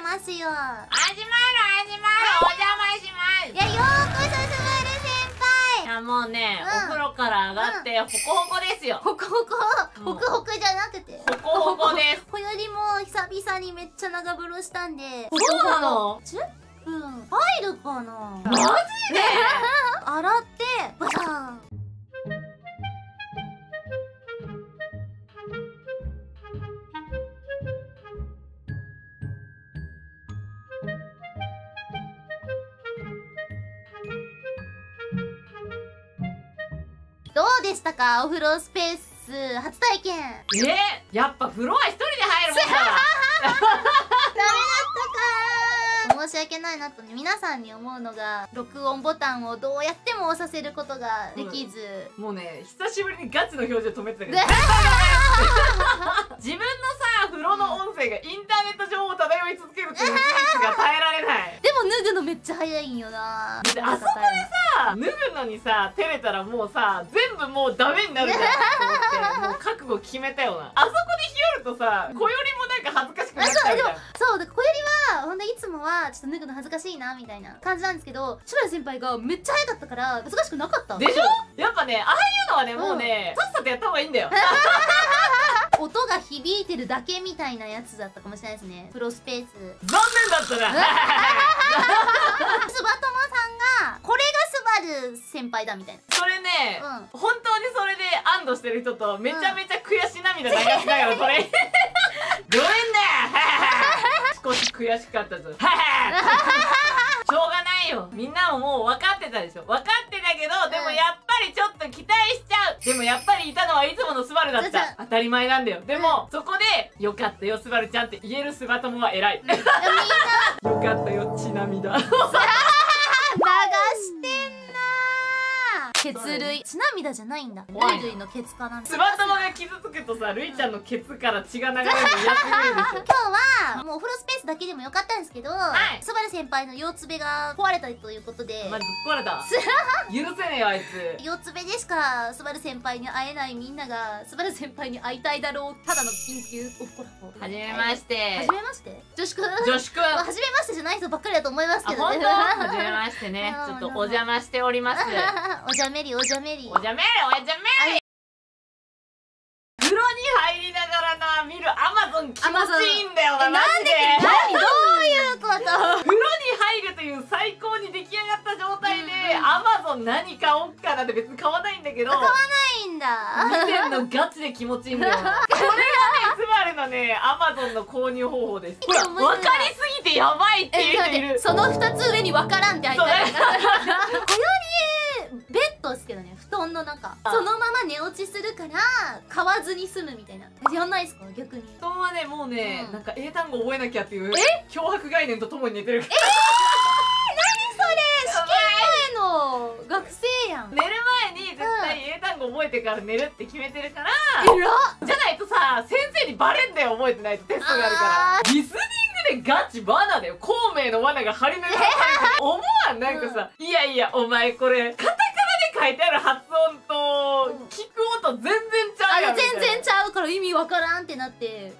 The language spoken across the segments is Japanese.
ますよ。始まる始まるお邪魔します。いやようこそスバル先いやもうね、うん。お風呂から上がってホコホコですよ。輩ほくほくうん。ほくほくじゃなくて。ホコホコです。こよりも久々にめっちゃ長風呂したんで。そうなの？10分入るかな？マジで？洗ってバサーンしたか？お風呂スペース初体験。えやっぱ風呂は一人で入るもんだわ。申し訳ないなとね皆さんに思うのが録音ボタンをどうやっても押させることができず、もうね久しぶりにガチの表情止めてたけど。で 自分のさ風呂の音声がインターネット上を漂い続けるっていう事実が耐えられない。でも脱ぐのめっちゃ早いんよな。であそこさ脱ぐのにさ照れたらもうさ全部もうダメになるじゃん。と思ってもう覚悟決めたよな。あそこでひよるとさ小よりもなんか恥ずかしくなっちゃうじゃん。そうで小よりはほんでいつもはちょっと脱ぐの恥ずかしいなみたいな感じなんですけど柴田先輩がめっちゃ早かったから恥ずかしくなかったでしょ？やっぱねああいうのはねもうね、さっさとやった方がいいんだよ。音が響いてるだけみたいなやつだったかもしれないですね。プロスペース。残念だったな。スバトモさんがこれ先輩だみたいな。それね、う本当にそれで安堵してる人とめちゃめちゃ悔し涙流しながらそれ。ごめんね。少し悔しかったぞ。しょうがないよ。みんなももう分かってたでしょ。分かってたけどでもやっぱりちょっと期待しちゃう。でもやっぱりいたのはいつものスバルだった。当たり前なんだよ。でもそこで「よかったよスバルちゃん」って言えるスバ友は偉い。みんな。よかったよ血涙。流 血類。血涙じゃないんだ。類類のケツかなスバ友が傷つくとさルイちゃんのケツから血が流れる今日はもうお風呂スペースだけでもよかったんですけど、はい。スバル先輩の腰つべが壊れたということで。マジぶっ壊れた。許せねえよあいつ。腰つべでしかスバル先輩に会えないみんながスバル先輩に会いたいだろう。ただの緊急オフコラボはじめまして。はじめまして？女子くん？女子くん。あはじめましてじゃない人ばっかりだと思いますけどね。はじめましてね。うんちょっとお邪魔しております。おじゃめりおじゃめり。おじゃめれおじゃめれ風呂に入りながらな見るアマゾン気持ちいいんだよなえマジで。何？どういうこと？風呂に入るという最高に出来上がった状態でうんアマゾン何買おっかなって別に買わないんだけどないんだ。見てんのガチで気持ちいいんだよな。これがねスバルのねアマゾンの購入方法です。ほら分かりすぎてやばいってえいう人いる。その二つ上に分からんって入ったそう。小よりベッドですの中あ。そのまま寝落ちするから買わずに済むみたいな。やんないですか逆に。布団はねもうね、うん。なんか英単語覚えなきゃっていう脅迫概念とともに寝てるから。前の。学生やん。寝る前に絶対英単語覚えてから寝るって決めてるから、えらじゃないとさ先生にバレんだよ覚えてないとテストがあるから。あリスニングでガチ罠だよ。孔明の罠が張り巡らされてる思わん？なんかさ、いやいやお前これカタカナで書いてある発音とうん聞く音全然ちゃうやん。あ全然ちちゃうから意味分からんってなって。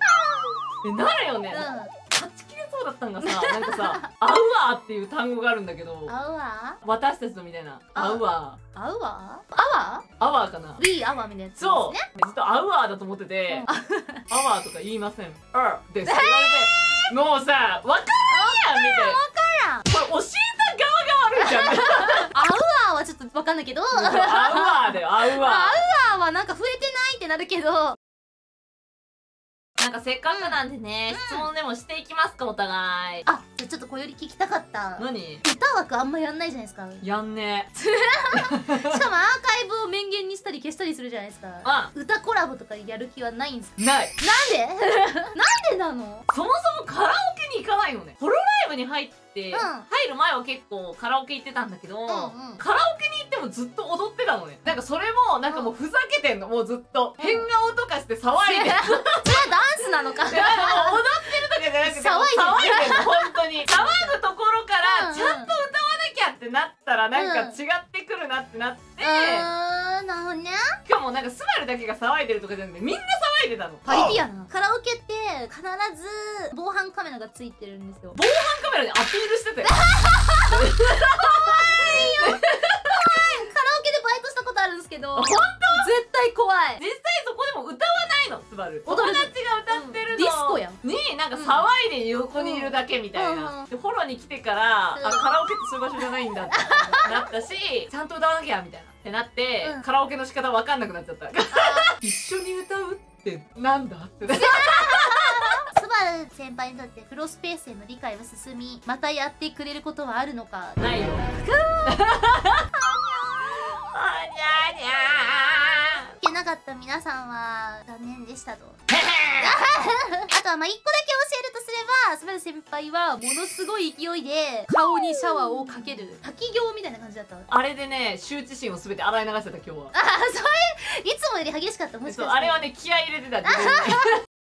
ゃなるよね、う勝ちきれそうだったんがさなんかさ「合うわ」っていう単語があるんだけどん合うわ私たちのみたいな「合うわ合うわ合わ」「アワー」かな ?We 合わみたいなやつですそう、ねずっと「アウアー」だと思ってて「アワー」とか言いません「アー」です。言われてもうさ分かるやんみたいな。からん。これ教えた側が悪いじゃんわかんないけど。合うアウアーだよアウアわはなんか増えてないってなるけど。ーなんかせっかくなんでね、質問でもしていきますかお互い。あじゃあちょっとこより聞きたかった。何？歌枠あんまやんないじゃないですか。やんね しかもアーカイブを面言にしたり消したりするじゃないですか。あ。歌コラボとかやる気はないんですか。ない。なんで？なんでなの？そもそもカラオケに行かないのね。ホロライブに入って、うん。入る前は結構カラオケ行ってたんだけど、んうん。カラオケに行ってもずっと踊ってたのね。なんかそれもなんかもうふざけてんの。もうずっと。変顔とかして騒いで。それはダンスなのか。踊ってるとかじゃなくて騒いでるに。騒ぐところからちゃんと歌わなきゃってなったらなんか違ってくるなってなって、うーんなるほどね。今日もなんかスバルだけが騒いでるとかじゃなくてみんな騒いいてたの。パリピやなカラオケって必ず防犯カメラがついてるんですよ。カメラでアピールしてたよ。カラオケでバイトしたことあるんですけど。本当？絶対怖い。実際そこでも歌わないのスバル友達が歌ってるの、うん。ディスコやん。になんか騒いで横にいるだけみたいな、うんでフォローに来てから、うん。あカラオケってそういう場所じゃないんだって。なったしちゃんと歌わなきゃみたいな。ってなって、うん。カラオケの仕方わかんなくなっちゃった。一緒に歌うってなんだって。なスバル先輩にとってフロスペースへの理解は進みまたやってくれることはあるのか。ないよ。あにゃにゃなかった皆さんは残念でしたと。あとはまあ一個だけ教えるとすればスバル先輩はものすごい勢いで顔にシャワーをかける。滝行みたいな感じだったあれでね羞恥心をすべて洗い流してた今日は。ああそう？いつもより激しかった。もしかしあれはね気合い入れてた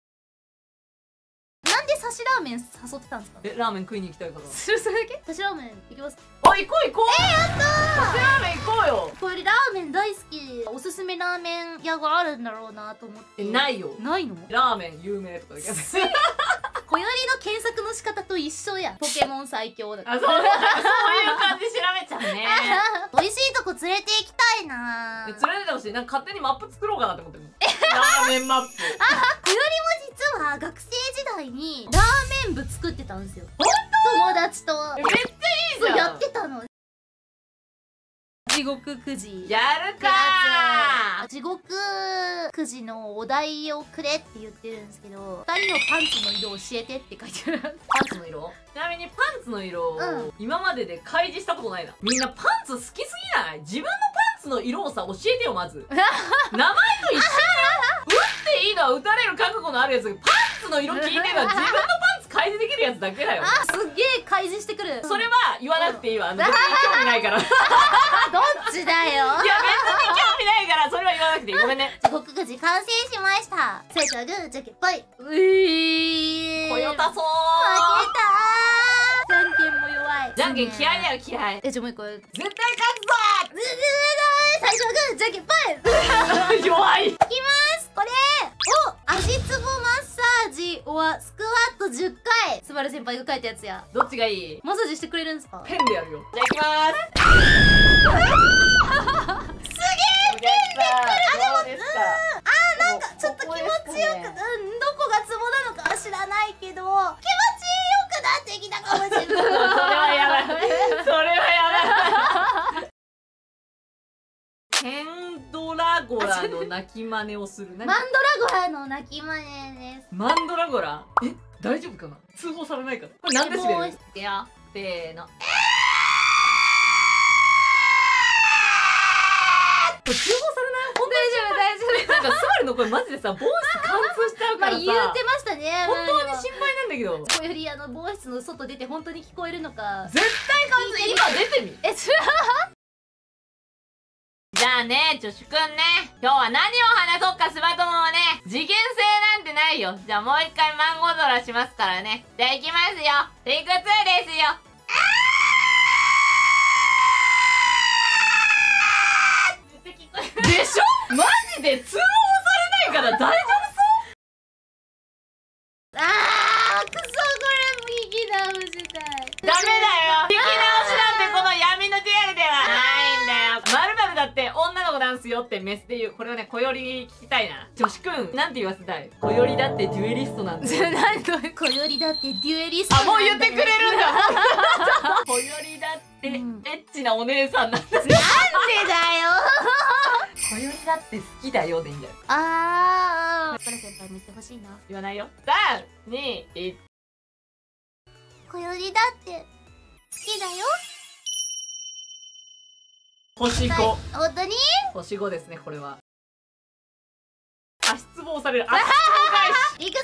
なんで刺しラーメン誘ってたんですか？えラーメン食いに行きたいから。それそれだけ？刺しラーメン行きます。あ行こう行こう。えやったー。ラーメン行こうよ。これラーメン大好きおすすめラーメン屋があるんだろうなと思って。えないよ。ないの？ラーメン有名とかできます小よりの検索の仕方と一緒や。ポケモン最強だあそうそう。そういう感じ調べちゃうね美味しいとこ連れて行きたいな。え連れててほしい。なんか勝手にマップ作ろうかなって思ってるラーメンマップ。小よりも実は学生時代にラーメン部作ってたんですよ。友達と。えめっちゃいいじゃん。そうやってたの地獄くじ。やるかー！地獄くじのお題をくれって言ってるんですけど二人のパンツの色教えてって書いてある。パンツの色？ちなみにパンツの色をうん。今までで開示したことないな。みんなパンツ好きすぎない？自分のパンツの色をさ教えてよまず。名前と一緒だよ。打っていいのは打たれる覚悟のあるやつ。がパンツの色聞いてるのは自分のパンツ開示できるやつだけだよ。あすっげえ開示してくる。それは言わなくていいわ。あの 別に興味ないからちだよ。別に興味ないからそれは言わなくていい。ごめんね。地獄くじ完成しました。最初はグーじゃけんぽい。ういこよたそう。負けたー。じゃんけん。も弱いじゃんけん気合いだよ気合。いえじゃあもう一個絶対勝ずずず最初はグーじゃんけんぽい。つ ぞ弱い。いきます。これ。お足つぼマッサージはスクワット10回。スバル先輩が書いたやつや。どっちがいい？マッサージしてくれるんですか？ペンでやるよ。じゃあいきますすげえペンであでもですかあなんかちょっと気持ちよく、うん、どこがツボなのかは知らないけど気持ちよくなってきたかもしれない。それはやばいそれはやばいヘンドラゴラの泣き真似をする何マンドラゴラの鳴き真似です。マンドラゴラえ大丈夫かな？通報されないかなこれ何デシベルやせーのこれ通報されない？本大丈夫大丈当になんかスバルの声マジでさボイス貫通しちゃう夫まからさ。あ言ってましたね。本当に心配なんだけど。ここよりあの防室の外出て本当に聞こえるのか。絶対貫通今出てみ。えそれじゃあね、女子くんね、今日は何を話そうか、スバ友はね、次元性なんてないよ。じゃあもう一回マンゴードラしますからね。じゃあ行きますよ。テイク2ですよ。でしょ？マジで通報されないから大丈あーくそこれ聞き直したい。夫ダメだよ。聞き直しなんてこの闇のデュエルではないんだよ。まるまるだって女の子なんすよってメスで言う。これをね小よりに聞きたいな。女子くんなんて言わせたい？小よりだってデュエリストなん だよ何どういう小よりだってデュエリストあもう言ってくれるんだ。小よりだってエうんッチなお姉さんなんだ。なんでだよ 小よりだって好きだよでいいんだよあー。これ先輩見てほしいな。言わないよ。321小よりだって好きだよ。星5、はい本当に？星5ですねこれは。足つぼ押される。足つぼ返し。行くぞ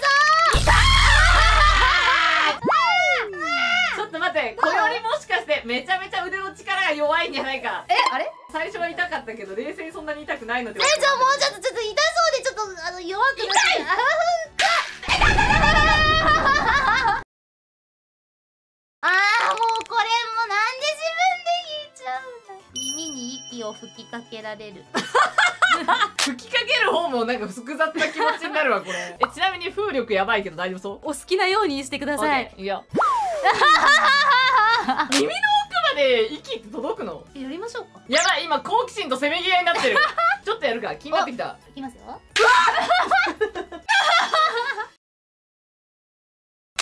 ちょっと待ってこよりもしかしてめちゃめちゃ腕の力が弱いんじゃないか。えあれ？最初は痛かったけど冷静にそんなに痛くないのでえじゃあもうちょっとちょっと痛そうでちょっとあの弱くなってあーもうこれもなんで自分で言っちゃうんだ耳に息を吹きかけられる吹きかける方もなんか複雑な気持ちになるわこれえちなみに風力やばいけど大丈夫そうお好きなようにしてくだオッケーいくよ耳ので息届くの？やりましょうか。やばい今好奇心とせめぎ合いになってる。ちょっとやるか。気になってきた。いきますよ。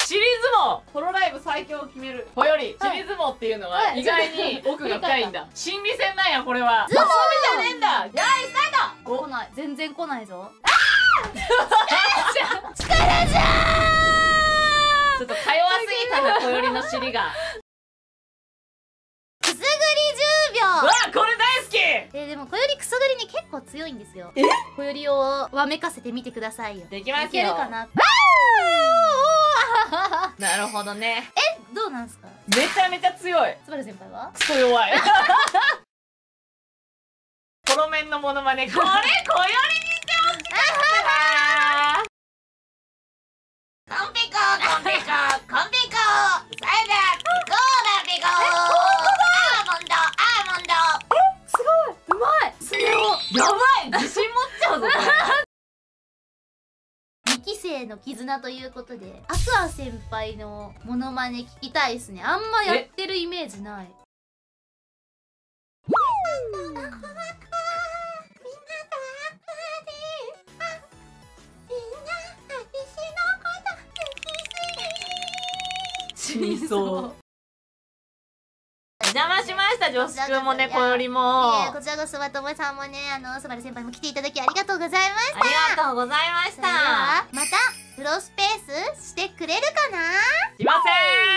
チリ相撲このライブ最強を決める。こよりチリ相撲っていうのははい。意外に奥が深いんだ。心理戦なんやこれは。遊びじゃねえんだ。よいスタート来ない全然来ないぞちょっとか弱すぎたなこよりの尻がわ秒これ大好き。えーでもこよりくすぐりに結構強いんですよ。え？こよりをわめかせてみてくださいよ。できますよ。いけるかな？なるほどね。えどうなんすか？めちゃめちゃ強い。スバル先輩は？クソ弱い。コロメンのモノマネこれこよりにしてほしかの絆ということでアクア先輩のモノマネ聞きたいですね。あんまやってるイメージない。れ死にそう邪魔しました女子くんもねこよりも。いあやこちらこそわともさんもねあのスバル先輩も来ていただきありがとうございました。りがとうございました。はまた風呂スペースしてくれるかな？いません！